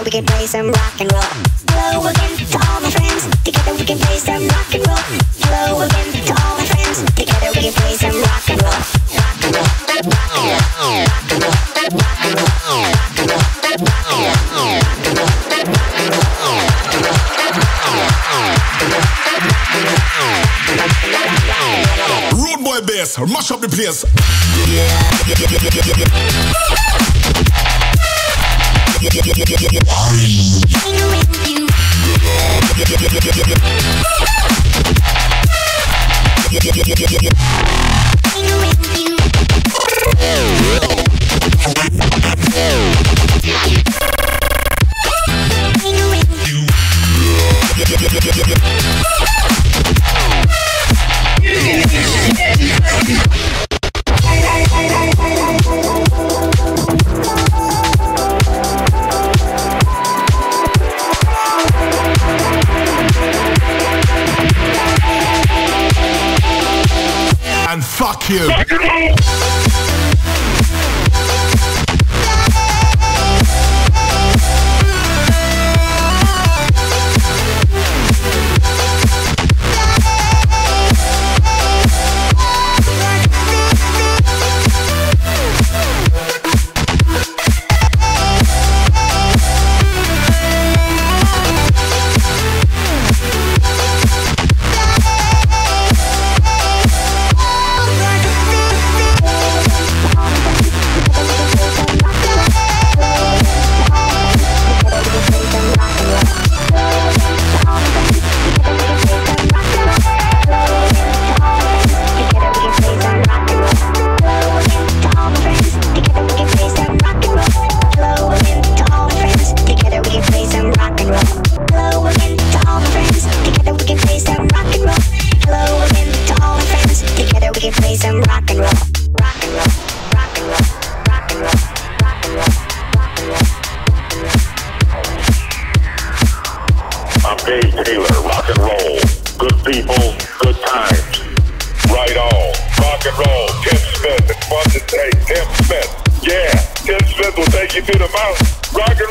Hello again to all my friends. Together we can play some rock and roll. Hello again to all my friends. Together we can play some rock and roll. Rock and roll. Rock and roll. Rock and roll. Rock and roll. Rock and roll. Rock and roll. Road boy bass, mash up the place. Hang And fuck you. Play some rock and roll, rock and roll, rock and roll, rock and roll, rock and roll, rock and roll. I'm Dave Taylor, rock and roll. Good people, good times. Right on. Rock and roll. Tim Smith. It's fun to say Tim Smith. Yeah, Tim Smith will take you to the mountain. Rock and.